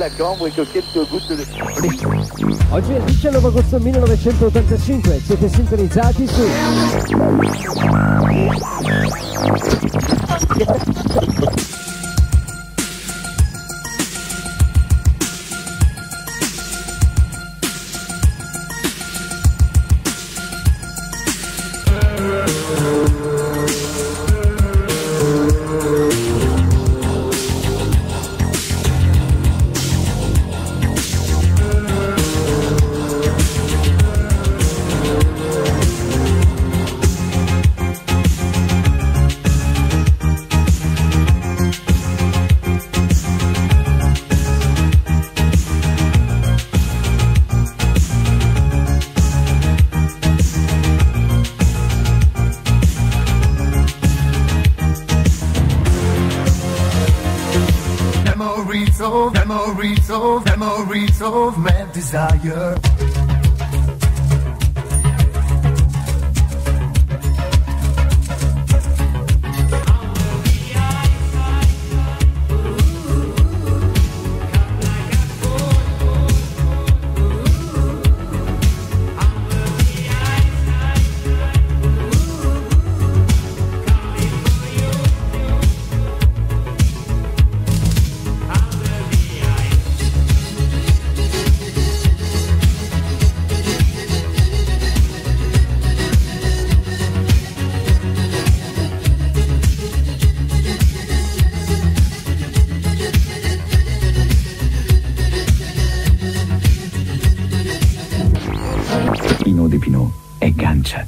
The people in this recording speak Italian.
la Conway con quelques gouttes de... Oggi è il 19 agosto 1985, siete sintonizzati su of, memories of, memories of mad desire. Pino De Pino e Gancia.